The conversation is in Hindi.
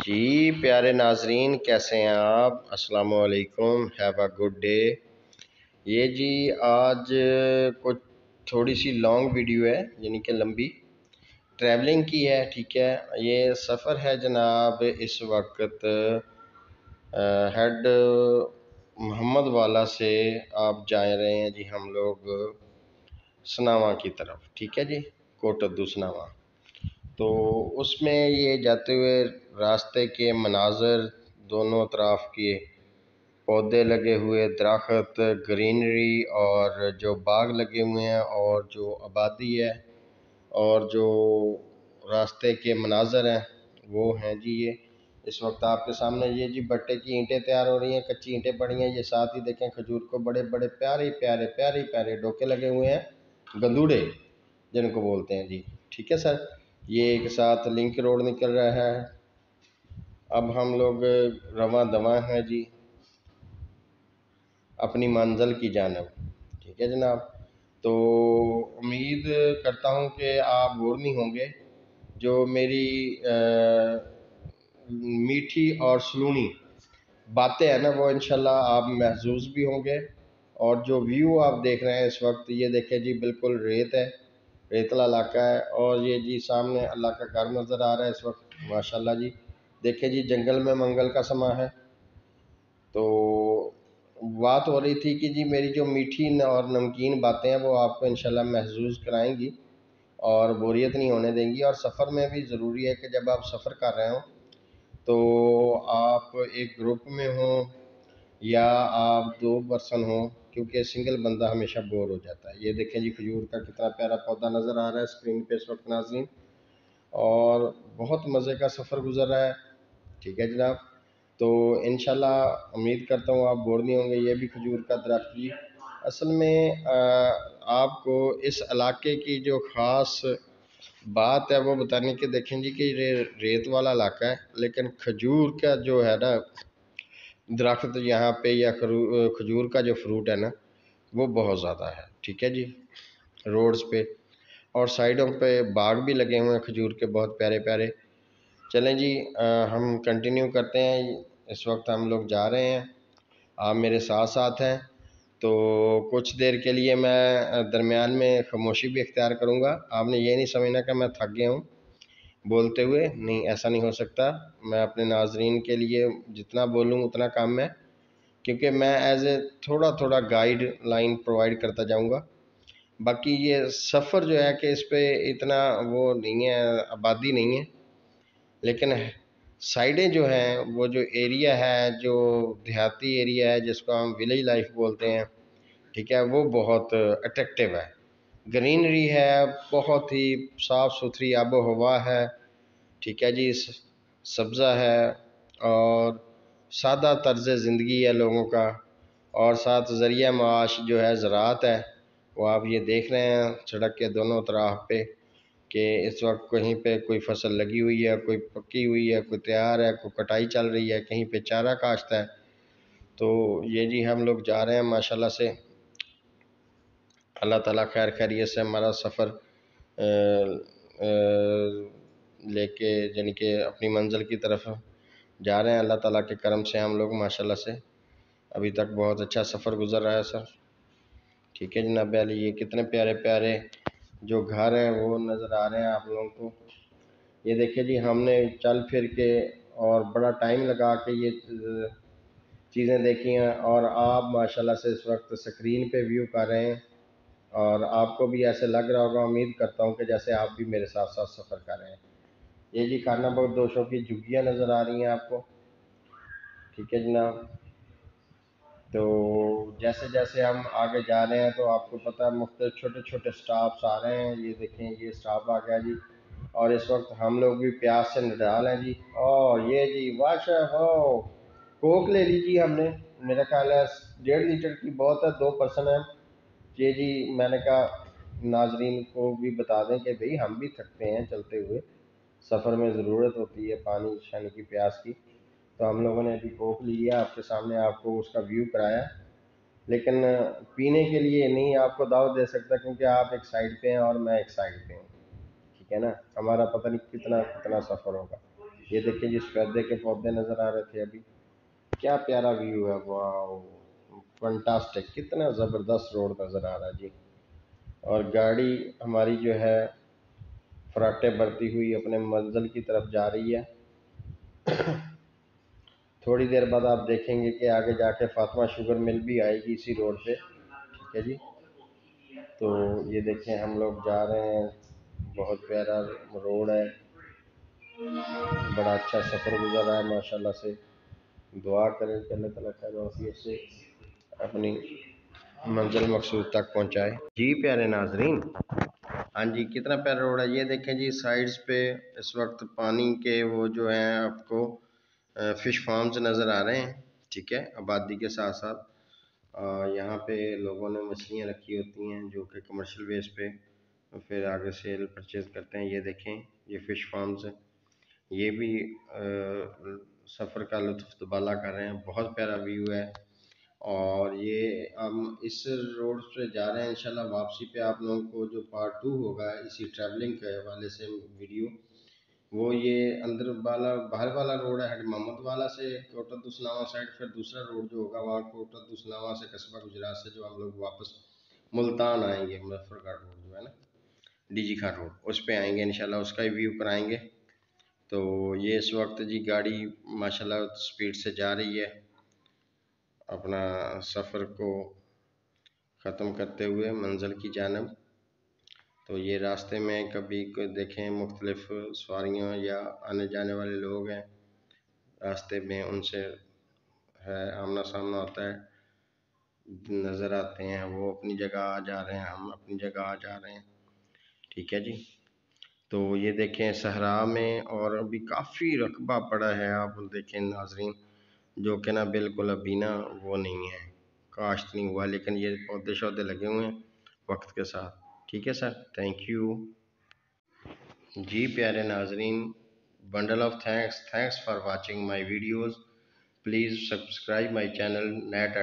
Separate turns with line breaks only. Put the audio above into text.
जी, प्यारे नाजरीन, कैसे हैं आप? अस्सलाम वालेकुम हैव अ गुड डे। ये जी, आज कुछ थोड़ी सी लॉन्ग वीडियो है, यानी कि लंबी। ट्रैवलिंग की है, ठीक है? ये सफ़र है जनाब, इस वक्त हेड मोहम्मद वाला से आप जा रहे हैं जी, हम लोग सनावा की तरफ़, ठीक है जी? कोटद्दू सनावा। तो उसमें ये जाते हुए रास्ते के मनाजर दोनों तरफ़ के पौधे लगे हुए, दरख्त, ग्रीनरी और जो बाग लगे हुए हैं और जो आबादी है और जो रास्ते के मनाजर हैं, वो हैं जी ये। इस वक्त आपके सामने ये जी बट्टे की ईंटें तैयार हो रही हैं, कच्ची ईंटें पड़ी हैं। ये साथ ही देखें खजूर को बड़े बड़े, प्यारे प्यारे प्यारे प्यारे डोके लगे हुए हैं, गंदूड़े, जिनको बोलते हैं जी। ठीक है, सर? ये एक साथ लिंक रोड निकल रहा है। अब हम लोग रवा दवा हैं जी। अपनी मंजिल की जानब। ठीक है जनाब? तो उम्मीद करता हूँ कि आप बोर नहीं होंगे। जो मेरी आ, मीठी और सलूनी बातें हैं ना वो इंशाल्लाह आप महसूस भी होंगे। और जो व्यू आप देख रहे हैं इस वक्त ये देखें जी बिल्कुल रेत है। रेतला इलाका है और ये जी सामने अल्लाह का घर नज़र आ रहा है इस वक्त, माशाल्लाह जी। देखे जी, जंगल में मंगल का समा है। तो बात हो रही थी कि जी, मेरी जो मीठी और नमकीन बातें हैं, वो आपको इंशाल्लाह महसूस कराएँगी और बोरियत नहीं होने देंगी। और सफ़र में भी ज़रूरी है कि जब आप सफ़र कर रहे हो तो आप एक ग्रुप में हो या आप दो पर्सन हो क्योंकि सिंगल बंदा हमेशा बोर हो जाता है। ये देखें जी खजूर का कितना प्यारा पौधा नज़र आ रहा है स्क्रीन पे इस वक्त नाजरीन। और बहुत मज़े का सफ़र गुजर रहा है। ठीक है जनाब। तो इन उम्मीद करता हूँ आप बोर नहीं होंगे। ये भी खजूर का दरख्त जी। असल में आपको इस इलाके की जो ख़ास बात है वो बताने के देखें जी कि रे, रेत वाला इलाका है लेकिन खजूर का जो है ना दरख्त यहाँ पे या खजूर का जो फ्रूट है ना वो बहुत ज़्यादा है ठीक है जी? रोड्स पे। और साइडों पे बाग भी लगे हुए हैं खजूर के बहुत प्यारे प्यारे। चलें जी आ, हम कंटिन्यू करते हैं। इस वक्त हम लोग जा रहे हैं। आप मेरे साथ साथ हैं तो कुछ देर के लिए मैं दरमियान में खामोशी भी इख्तियार करूँगा। आपने ये नहीं समझना कि मैं थक गया हूँ। बोलते हुए, नहीं, ऐसा नहीं हो सकता। मैं अपने नाजरीन के लिए जितना बोलूँ उतना काम है क्योंकि मैं एज ए थोड़ा थोड़ा गाइड लाइन प्रोवाइड करता जाऊँगा। बाकी ये सफ़र जो है कि इस पर इतना वो नहीं है, आबादी नहीं है। लेकिन साइडें जो हैं, वो जो एरिया है, जो देहाती एरिया है, जिसको हम विलेज लाइफ बोलते हैं, ठीक है, वो बहुत अट्रैक्टिव है। ग्रीनरी है, बहुत ही साफ़ सुथरी आबो हवा है, ठीक है जी सब्ज़ा है और सादा तर्ज ज़िंदगी है लोगों का और साथ ज़रिया माश जो है ज़रात है, वो आप ये देख रहे हैं सड़क के दोनों तरफ़ पे कि इस वक्त कहीं पे कोई फ़सल लगी हुई है, कोई पकी हुई है, कोई तैयार है, कोई कटाई चल रही है, कहीं पे चारा काश्त है तो ये जी हम लोग जा रहे हैं माशाल्लाह से। अल्लाह ताला खैर खैरियत से हमारा सफ़र लेके, यानी कि अपनी मंजिल की तरफ़ जा रहे हैं। अल्लाह ताला के करम से हम लोग, माशाल्लाह से, अभी तक बहुत अच्छा सफ़र गुज़र रहा है सर। ठीक है जनाब अली, ये कितने प्यारे प्यारे जो घर हैं, वो नज़र आ रहे हैं आप लोगों को। ये देखिए जी, हमने चल फिर के और बड़ा टाइम लगा के ये चीज़ें देखी हैं और आप माशाल्लाह से इस वक्त स्क्रीन पे व्यू कर रहे हैं। और आपको भी ऐसे लग रहा होगा, उम्मीद करता हूँ कि जैसे आप भी मेरे साथ साथ सफ़र कर रहे हैं। ये जी खाना बहुत दोषों की झुग्गियाँ नज़र आ रही हैं आपको। ठीक है जनाब। तो जैसे जैसे हम आगे जा रहे हैं तो आपको पता है मुख्त छोटे छोटे स्टाफ्स आ रहे हैं। ये देखें, ये स्टाफ आ गया जी। और इस वक्त हम लोग भी प्यास से निडाल हैं जी। और ये जी वाश हो कोक ले लीजिए हमने। मेरा ख्याल है डेढ़ लीटर की बहुत है, दो पर्सन है। ये जी, मैंने कहा, नाजरीन को भी बता दें कि भाई हम भी थकते हैं चलते हुए। सफ़र में ज़रूरत होती है पानी शानी की, प्यास की। तो हम लोगों ने अभी कोक लिया, आपके सामने आपको उसका व्यू कराया। लेकिन पीने के लिए नहीं आपको दावत दे सकता क्योंकि आप एक साइड पे हैं और मैं एक साइड पे हूँ। ठीक है ना? हमारा पता नहीं कितना कितना सफ़र होगा। ये देखिए, जिस पैदे के पौधे नज़र आ रहे थे अभी। क्या प्यारा व्यू है वाह फंटास्टिक कितना ज़बरदस्त रोड नज़र आ रहा जी। और गाड़ी हमारी जो है, फराटे बढ़ती हुई अपने मंजिल की तरफ़ जा रही है। थोड़ी देर बाद आप देखेंगे कि आगे जाके फातिमा शुगर मिल भी आएगी इसी रोड पे। ठीक है जी। तो ये देखें, हम लोग जा रहे हैं। बहुत प्यारा रोड है। बड़ा अच्छा सफ़र गुजर रहा है, माशाल्लाह से। दुआ करें कि अल्लाह ताला खैर से। अपनी मंजिल मकसूद तक पहुँचाए। जी प्यारे नाजरीन। हाँ जी कितना प्यारा रोड है। ये देखें जी साइड्स पे इस वक्त पानी के वो जो हैं आपको फ़िश फार्म्स नज़र आ रहे हैं। ठीक है आबादी के साथ साथ। यहाँ पे लोगों ने मछलियाँ रखी होती हैं जो कि कमर्शियल बेस पे फिर आगे सेल परचेज़ करते हैं। ये देखें ये फ़िश फार्म्स हैं। ये भी सफ़र का लुत्फ़बाला कर रहे हैं। बहुत प्यारा व्यू है। और ये हम इस रोड से जा रहे हैं। इंशाल्लाह वापसी पे आप लोगों को जो पार्ट टू होगा, इसी ट्रैवलिंग के हवाले से वीडियो वो ये अंदर वाला, बाहर वाला रोड है मोहम्मद वाला से कोटा दुसनावा साइड फिर दूसरा रोड जो होगा, वहाँ कोटा दुसनावा से कस्बा गुजरात से जो हम लोग वापस मुल्तान आएँगे, मुजफ्फरगढ़ रोड जो है ना, डीजी खान रोड, उस पर आएँगे इंशाल्लाह, उसका ही व्यू कराएँगे तो ये इस वक्त जी गाड़ी माशाल्लाह स्पीड से जा रही है। अपना सफ़र को ख़त्म करते हुए मंजिल की जानब। तो ये रास्ते में कभी देखें, मुख्तलिफ़ सवारियाँ या आने जाने वाले लोग हैं। रास्ते में उनसे है आमना सामना होता है। नज़र आते हैं, वो अपनी जगह आ जा रहे हैं, हम अपनी जगह आ जा रहे हैं। ठीक है जी? तो ये देखें, सहरा में और अभी काफ़ी रकबा पड़ा है, आप देखें नाजरीन। जो कि ना बिल्कुल अभी ना वो नहीं है। काश्त नहीं हुआ, लेकिन ये पौधे शौधे लगे हुए हैं वक्त के साथ। ठीक है सर? थैंक यू जी प्यारे नाजरीन bundle of thanks thanks for watching my videos please subscribe my channel net